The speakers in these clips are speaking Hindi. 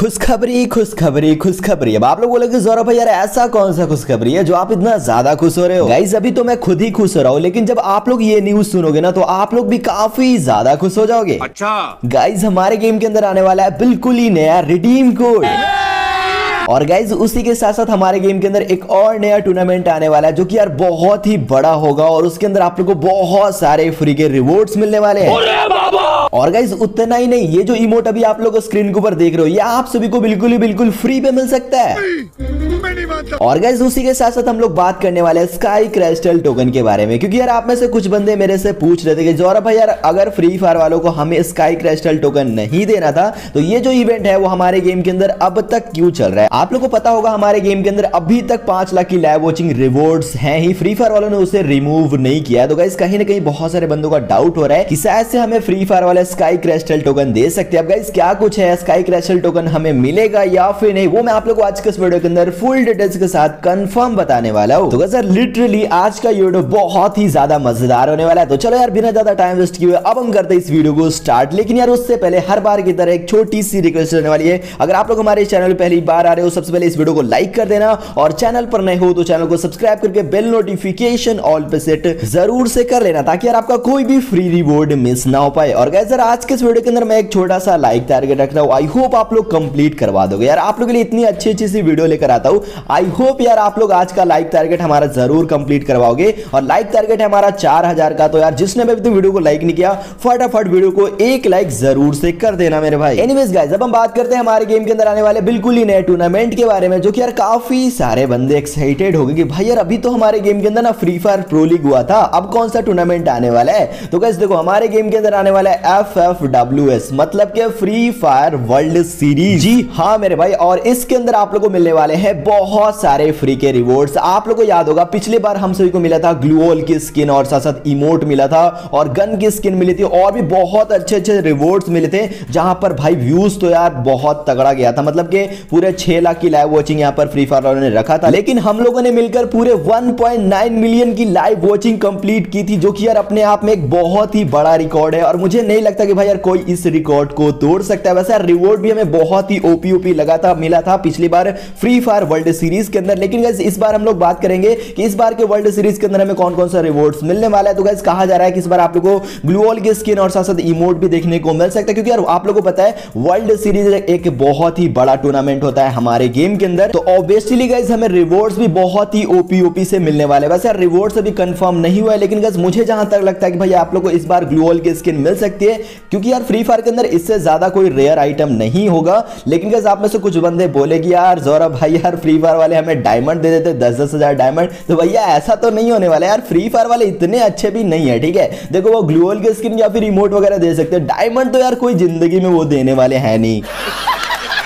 खुशखबरी खुशखबरी खुशखबरी। अब आप लोग बोले कि जौरव भाई यार ऐसा कौन सा खुशखबरी है जो आप इतना ज़्यादा खुश हो रहे हो? गाइज़ अभी तो मैं खुद ही खुश हो रहा हूँ लेकिन जब आप लोग ये न्यूज़ सुनोगे ना तो आप लोग भी काफ़ी ज़्यादा खुश हो जाओगे। अच्छा। गाइज़ हमारे गेम के अंदर आने वाला है बिल्कुल ही नया रिडीम कोड और गाइज़ उसी के साथ साथ हमारे गेम के अंदर एक और नया टूर्नामेंट आने वाला है जो कि यार बहुत ही बड़ा होगा और उसके अंदर आप लोग को बहुत सारे फ्री के रिवॉर्ड्स मिलने वाले हैं। और गाइज़ उतना ही नहीं, ये जो इमोट अभी आप लोग स्क्रीन के ऊपर देख रहे हो, ये आप सभी को बिल्कुल ही बिल्कुल फ्री पे मिल सकता है। और गाइज़ उसी के साथ साथ हम लोग बात करने वाले हैं स्काई क्रिस्टल टोकन के बारे में, क्योंकि यार आप में से कुछ बंदे मेरे से पूछ रहे थे कि जौरभ भाई यार, अगर फ्री फायर वालों को हमें स्काई क्रिस्टल टोकन नहीं देना था तो ये जो इवेंट है वो हमारे गेम के अंदर अब तक क्यों चल रहा है? आप लोग को पता होगा हमारे गेम के अंदर अभी तक पाँच लाख की लाइव वॉचिंग रिवॉर्ड्स हैं ही। फ्री फायर वालों ने उसे रिमूव नहीं किया तो गाइज़ कहीं ना कहीं बहुत सारे बंदों का डाउट हो रहा है कि शायद से हमें फ्री फायर वाले स्काई क्रिस्टल टोकन दे सकते हैं। अब गाइज़ क्या कुछ है स्काई क्रिस्टल टोकन हमें मिलेगा या फिर नहीं? वो मैं आप लोग को आज के इस वीडियो के अंदर फुल डिटेल्स के साथ कंफर्म बताने वाला हूँ। तो सर लिटरली आज का ये वीडियो बहुत ही ज़्यादा मज़ेदार होने वाला है। तो चलो यार, बिना ज़्यादा टाइम वेस्ट किए अब हम करते हैं इस वीडियो को स्टार्ट लेकिन यार, उससे पहले हर बार की तरह एक छोटी सी रिक्वेस्ट रहने वाली है। अगर आप लोग हमारे चैनल पहली बार आ रहे हो, सबसे पहले इस वीडियो को लाइक कर देना और चैनल पर नए हो तो चैनल को सब्सक्राइब करके बेल नोटिफिकेशन ऑल पे सेट ज़रूर से कर लेना, ताकि यार आपका कोई भी फ्री रिवॉर्ड मिस ना हो पाए। और गैस आज के इस वीडियो के अंदर मैं एक छोटा सा लाइक टारगेट रख रहा हूँ। आई होप आप लोग कंप्लीट करवा दोगे। यार, आप लोग के लिए इतनी अच्छी अच्छी सी वीडियो लेकर आता हूँ। आई होप यार आप लोग आज का लाइक टारगेट हमारा ज़रूर कंप्लीट करवाओगे। और लाइक टारगेट है हमारा चार हज़ार का तो यार जिसने भी अभी वीडियो को लाइक नहीं किया, फटाफट वीडियो को एक लाइक ज़रूर से कर देना मेरे भाई। एनीवेज गाइस अब हम बात करते हैं हमारे गेम के अंदर आने वाले बिल्कुल ही नए टूर्नामेंट के बारे में, जो कि यार काफ़ी सारे बंदे एक्साइटेड हो गए कि भाई यार अभी तो हमारे गेम के अंदर ना फ्री फायर प्रो लीग हुआ था, अब कौन सा टूर्नामेंट आने वाला है? तो गाइस देखो, हमारे गेम के अंदर आने वाला है एफ़ एफ़ डब्ल्यू एस मतलब के फ्री फायर वर्ल्ड सीरीज़ जी हाँ मेरे भाई, और इसके अंदर आप लोगों को मिलने वाले हैं बहुत सारे फ्री के रिवॉर्ड्स आप लोगों को याद होगा, पिछली बार हम सभी को मिला था ग्लूओल की स्किन और साथ साथ इमोट मिला था और गन की स्किन मिली थी और भी बहुत अच्छे अच्छे रिवॉर्ड्स मिले थे, जहाँ पर भाई व्यूज़ तो यार बहुत तगड़ा गया था। मतलब कि पूरे छह लाख की लाइव वॉचिंग यहाँ पर फ्री फायर वालों ने रखा था। लेकिन हम लोगों ने मिलकर पूरे 1.9 मिलियन की लाइव वॉचिंग कंप्लीट की थी, जो कि यार अपने आप में एक बहुत ही बड़ा रिकॉर्ड है। और मुझे नहीं लगता कि भाई यार कोई इस रिकॉर्ड को तोड़ सकता है। वैसे रिवॉर्ड भी हमें बहुत ही ओपी ओपी लगा था, मिला था पिछली बार फ्री फायर वर्ल्ड सीरीज़ के अंदर। लेकिन इस बार हम लोग बात करेंगे कि इस बार के वर्ल्ड सीरीज़ के अंदर हमें कौन कौन सा रिवॉर्ड्स मिलने वाला है। तो गाइस कहा जा रहा है कि इस बार आप लोगों को ग्लूअल की स्किन और साथ साथ इमोट भी देखने को मिल सकता है। क्योंकि यार, आप लोगों को पता है वर्ल्ड सीरीज़ एक बहुत ही बड़ा टूर्नामेंट होता है हमारे गेम के अंदर। तो ऑब्वियसली गाइस हमें रिवॉर्ड्स भी बहुत ही ओपी ओपी से मिलने वाले वैसे यार रिवॉर्ड्स अभी कंफर्म नहीं हुआ है, लेकिन गाइस मुझे जहाँ तक लगता है कि भाई आप लोग को इस बार ग्लूअल की स्किन मिल सकती है। क्योंकि यार फ्री फायर के अंदर इससे ज़्यादा कोई रेयर आइटम नहीं होगा। लेकिन गाइस आप में से कुछ बंदे बोले कि यार, जोरा भाई फ्री फायर वाले हमें डायमंड दे देते दस दस हज़ार डायमंड तो भैया, ऐसा तो नहीं होने वाला यार। फ्री फायर वाले इतने अच्छे भी नहीं है, ठीक है? देखो, वो ग्लूअल की स्किन या फिर रिमोट वगैरह दे सकते हैं। डायमंड तो यार कोई ज़िंदगी में वो देने वाले हैं नहीं।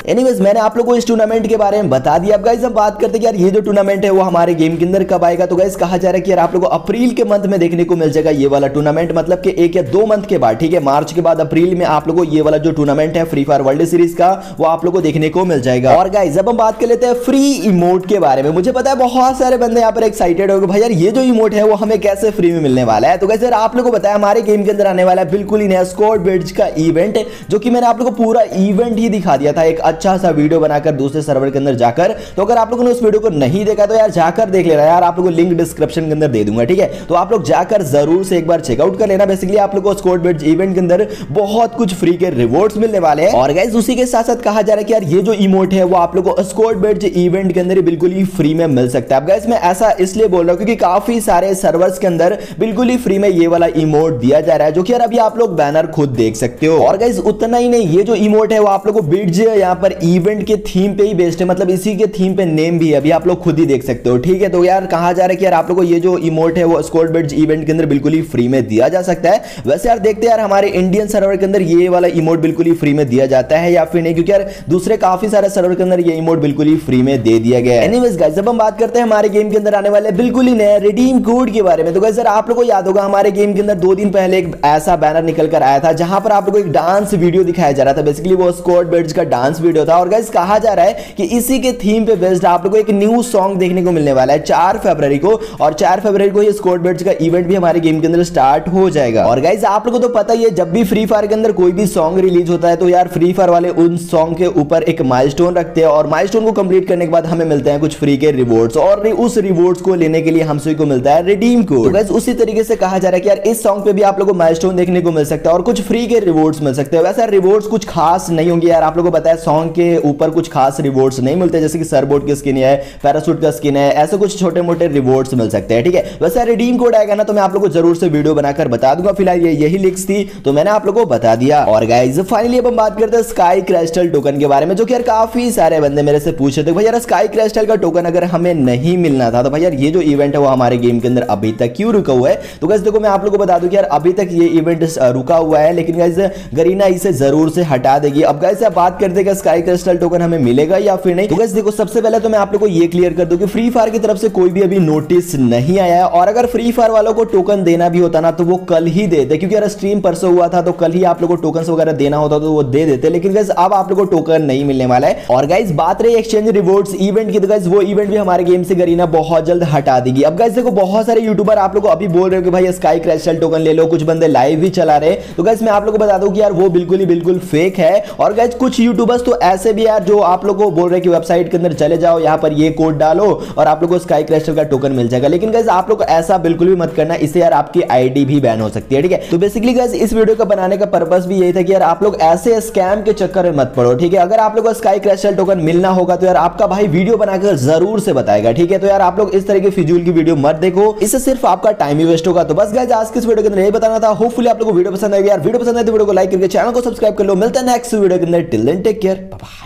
एनीवेज मैंने आप लोगों को इस टूर्नामेंट के बारे में बता दिया। अब गाइस हम बात करते हैं यार, ये जो टूर्नामेंट है, वो हमारे गेम के अंदर कब आएगा? तो गाइस कहा जा रहा है कि यार, आप लोगों को अप्रैल के मंथ में देखने को मिल जाएगा ये वाला टूर्नामेंट मतलब कि एक या दो मंथ के बाद, ठीक है? मार्च के बाद, अप्रैल में आप लोगों को ये वाला जो टूर्नामेंट है फ्री फायर वर्ल्ड सीरीज़ का, वो आप लोग को देखने को मिल जाएगा। और गाइस जब हम बात कर लेते हैं फ्री इमोट के बारे में। मुझे पता है बहुत सारे बंदे यहाँ पर एक्साइटेड हो गए भाई यार, ये जो इमोट है, वो हमें कैसे फ्री में मिलने वाला है? तो यार, आप लोग को बताया, हमारे गेम के अंदर आने वाला है बिल्कुल ही नया स्कोर बिल्ड का इवेंट जो कि मैंने आप लोग को पूरा इवेंट ही दिखा दिया था। एक अच्छा सा वीडियो बनाकर दूसरे सर्वर के अंदर जाकर तो अगर आप लोगों ने उस वीडियो को नहीं देखा तो यार जाकर देख लेना। यार आप लोगों को लिंक डिस्क्रिप्शन के अंदर दे दूँगा, ठीक है? तो आप लोग जाकर ज़रूर से एक बार चेकआउट कर लेना। बेसिकली आप लोग को स्कोर बेड इवेंट के अंदर बहुत कुछ फ्री के रिवॉर्ड्स मिलने वाले हैं। और गाइज़ उसी के साथ साथ कहा जा रहा है कि यार ये जो इमोट है, वो आप लोग को स्कोर बेड इवेंट के अंदर बिल्कुल ही फ्री में मिल सकता है। अब गाइज़ मैं ऐसा इसलिए बोल रहा हूँ क्योंकि काफ़ी सारे सर्वर्स के अंदर बिल्कुल ही फ्री में ये वाला इमोट दिया जा रहा है, जो कि यार अभी आप लोग बैनर खुद देख सकते हो। और गाइज़ उतना ही नहीं, ये जो इमोट है, वो आप लोग को बिड्ज यहाँ पर इवेंट के थीम पे ही बेस्ड है मतलब इसी के थीम पे नेम भी है, अभी आप लोग खुद ही देख सकते हो, ठीक है? तो यार कहा जा रहा है कि यार आप लोग को ये जो इमोट है, वो स्कोर बेड इवेंट के अंदर बिल्कुल ही फ्री में दिया जा सकता है। वैसे यार देखते यार, हमारे इंडियन सर्वर के अंदर ये वाला इमोट बिल्कुल ही फ्री में दिया जाता है या फिर नहीं? क्योंकि यार दूसरे काफ़ी सारे सर्वर के अंदर ये इमोट बिल्कुल ही फ्री में दे दिया गया है। एनीवेज गाइस जब हम बात करते हैं हमारे गेम के अंदर आने वाले बिल्कुल ही नया रिडीम कोड के बारे में तो गाइस आप लोग को याद होगा, हमारे गेम के अंदर दो दिन पहले एक ऐसा बैनर निकल कर आया था, जहाँ पर आप लोग को एक डांस वीडियो दिखाया जा रहा था। बेसिकली वो स्कोर बेड्स का डांस वीडियो वीडियो था। और गाइज़ कहा जा रहा है कि इसी के थीम पे बेस्ड आप लोग को एक न्यू सॉन्ग देखने को मिलने वाला है चार फरवरी को। और चार फरवरी को ये स्कोर बेट्स का इवेंट भी हमारे गेम के अंदर स्टार्ट हो जाएगा। और गाइज़ आप लोगों को तो पता ही है, जब भी फ्री फायर के अंदर कोई भी सॉन्ग रिलीज़ होता है तो यार फ्री फायर वाले उन सॉन्ग के ऊपर एक माइलस्टोन रखते हैं। और माइलस्टोन को कंप्लीट करने के बाद हमें मिलते हैं कुछ फ्री के रिवॉर्ड्स और उस रिवॉर्ड्स को लेने के लिए हम सभी को मिलता है रिडीम कोड तो उसी तरीके से कहा जा रहा है कि यार, इस सॉन्ग पे भी आप लोगों को माइलस्टोन देखने को मिल सकता है और कुछ फ्री के रिवॉर्ड्स मिल सकते हैं। वैसे रिवॉर्ड्स कुछ खास नहीं होंगे यार, आप लोगों को बताया सॉन्ग के ऊपर कुछ खास रिवॉर्ड्स नहीं मिलते, जैसे कि सरबोर्ड की स्किन है पैरासूट का स्किन है, ऐसे कुछ छोटे मोटे रिवॉर्ड्स मिल सकते हैं, ठीक है? वैसे रिडीम कोड आएगा ना तो मैं आप लोगों को ज़रूर से वीडियो बनाकर बता दूँगा। फ़िलहाल ये यही लिंक्स थी तो मैंने आप लोगों को बता दिया। और गाइज़ फाइनली अब हम बात करते हैं स्काई क्रिस्टल टोकन के बारे में, जो कि यार काफ़ी सारे बंदे मेरे से पूछे थे भाई यार स्काई क्रिस्टल का टोकन अगर हमें नहीं मिलना था तो भाई यार ये जो इवेंट है वो हमारे गेम के अंदर अभी तक क्यों रुका हुआ है? तो गाइज़ देखो, मैं आप लोगों को बता दूँ कि यार अभी तक ये इवेंट रुका हुआ है, लेकिन गाइज़ गरीना इसे ज़रूर से हटा देगी। अब आप बात करते हैं स्काई क्रिस्टल टोकन हमें मिलेगा या फिर नहीं? तो देखो, सबसे पहले तो मैं आप लोग को ये क्लियर कर दूँ कि फ्री फायर की तरफ़ से कोई भी अभी नोटिस नहीं आया है और अगर फ्री फायर वालों को टोकन देना भी होता ना तो वो कल ही देते क्योंकि यार स्ट्रीम परसों हुआ था तो कल ही आप लोग को टोकन वगैरह देना होता तो वो दे देते। लेकिन गाइज़ अब आप लोग को टोकन नहीं मिलने वाला है। और गाइज़ बात रही एक्सचेंज रिवॉर्ड्स इवेंट की तो गाइज़ वो इवेंट भी हमारे गेम से गरीना बहुत जल्द हटा देगी। अब गाइज़ देखो, बहुत सारे यूट्यूबर आप लोग अभी बोल रहे हो कि भाई स्काई क्रिस्टल टोकन ले लो, कुछ बंदे लाइव भी चला रहे तो गाइज़ मैं आप लोग को बता दूँ कि यार, वो बिल्कुल ही बिल्कुल फेक है। और गाइज़ कुछ यूट्यूबर्स तो ऐसे भी यार जो आप लोग को बोल रहे कि वेबसाइट के अंदर चले जाओ, यहाँ पर ये कोड डालो और आप लोग को स्काई क्रिस्टल का टोकन मिल जाएगा। लेकिन गाइज़ आप लोग ऐसा बिल्कुल भी मत करना, इससे यार आपकी आईडी भी बैन हो सकती है, ठीक है? तो बेसिकली गाइज़ इस वीडियो का बनाने का पर्पस भी यही था कि यार आप लोग ऐसे स्कैम के चक्कर में मत पड़ो, ठीक है? अगर आप लोग को स्काई क्रिस्टल टोकन मिलना होगा तो यार आपका भाई वीडियो बनाकर ज़रूर से बताएगा, ठीक है? तो यार आप लोग इस तरह की फिजूल की वीडियो मत देखो, इससे सिर्फ़ आपका टाइम ही वेस्ट होगा। तो बस गाइज़ आज किस वीडियो के अंदर यही बताना था। होपफुली आप लोग को वीडियो पसंद आएगी। यार वीडियो पसंद आए तो वीडियो को लाइक करके चैनल को सब्सक्राइब कर लो। मिलता है नेक्स्ट वीडियो के अंदर। Till then take care 拜拜。